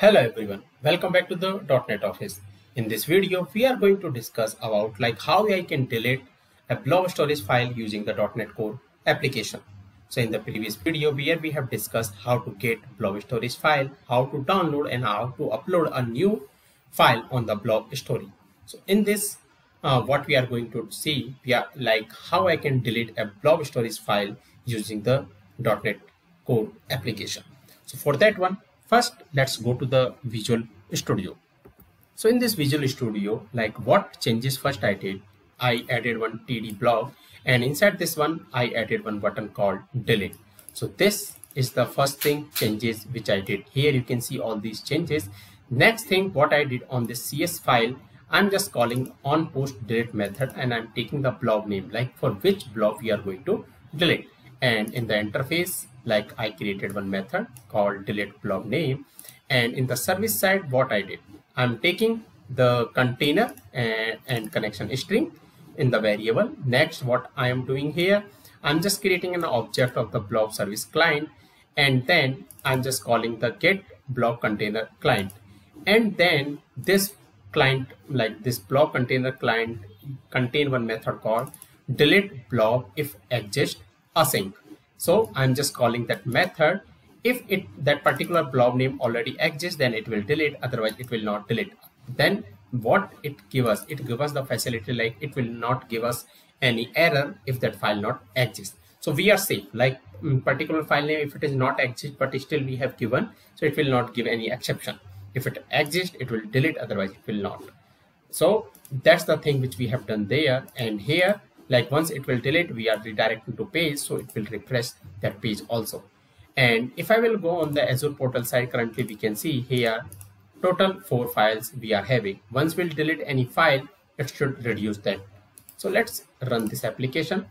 Hello everyone, welcome back to the .NET Office. In this video, we are going to discuss about like how I can delete a blob storage file using the .NET Core application. So in the previous video where we have discussed how to get blob storage file, how to download and how to upload a new file on the blob storage. So in this, uh, what we are going to see, we are like how I can delete a blob storage file using the .NET Core application. So for that one, First, let's go to the Visual Studio. So in this Visual Studio, like what changes first I did, I added one TD block and inside this one, I added one button called delete. So this is the first thing changes which I did. Here you can see all these changes. Next thing, what I did on this CS file, I'm just calling on post delete method and I'm taking the blob name like for which blob we are going to delete. And in the interface, like I created one method called delete blob name. And in the service side what I did I'm taking the container and, and connection string in the variable. Next what I am doing here I'm just creating an object of the blob service client. And then I'm just calling the get blob container client. And then this client like this blob container client contain one method called delete blob if exist async so I'm just calling that method. If it that particular blob name already exists, then it will delete. Otherwise, it will not delete. Then what it give us? It give us the facility like it will not give us any error if that file not exists. So we are safe. Like mm, particular file name, if it is not exist, but still we have given, so it will not give any exception. If it exists, it will delete. Otherwise, it will not. So that's the thing which we have done there. And here like once it will delete we are redirecting to page so it will refresh that page also. And if I will go on the Azure portal side currently we can see here total four files we are having. Once we'll delete any file it should reduce that. So let's run this application.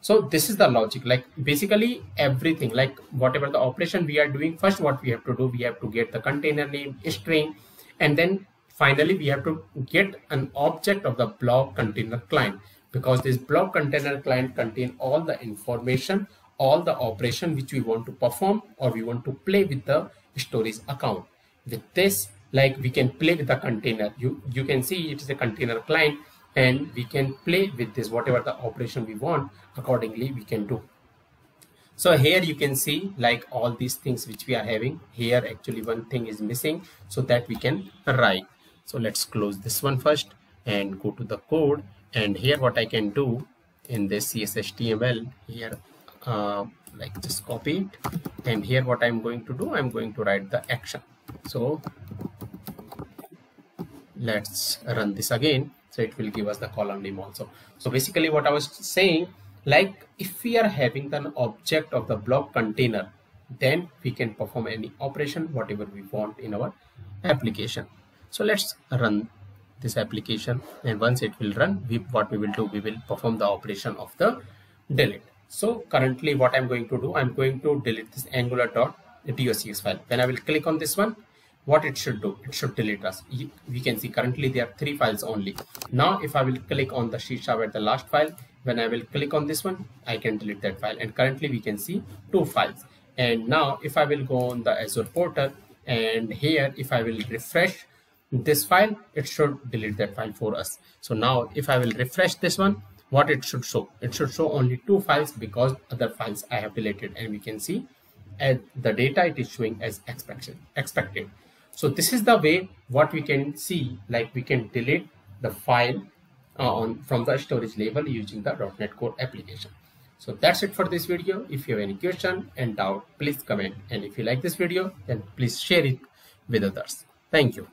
So this is the logic. Like basically everything like whatever the operation we are doing first what we have to do we have to get the container name string and then finally we have to get an object of the blob container client because this blob container client contain all the information all the operation which we want to perform or we want to play with the storage account. With this like we can play with the container. You you can see it is a container client and we can play with this whatever the operation we want accordingly we can do. So here you can see like all these things which we are having. Here actually one thing is missing so that we can write. So let's close this one first and go to the code and here what I can do in this CSHTML here uh, like just copy it. And here what I'm going to do I'm going to write the action. So let's run this again. So it will give us the column name also. So basically what I was saying like if we are having an object of the blob container then we can perform any operation whatever we want in our application. So let's run this application and once it will run we what we will do we will perform the operation of the delete. So currently what i'm going to do i'm going to delete this angular dot docx file. When i will click on this one what it should do it should delete us. We can see currently there are three files only. Now if i will click on the sheet at the last file when i will click on this one i can delete that file. And currently we can see two files. And now if i will go on the azure portal and here if i will refresh this file it should delete that file for us so now if i will refresh this one what it should show it should show only two files because other files i have deleted and we can see at the data it is showing as expected expected so this is the way what we can see like we can delete the file uh, on from the storage label using the .NET Core application. So that's it for this video. If you have any question and doubt, please comment. And if you like this video, then please share it with others. Thank you.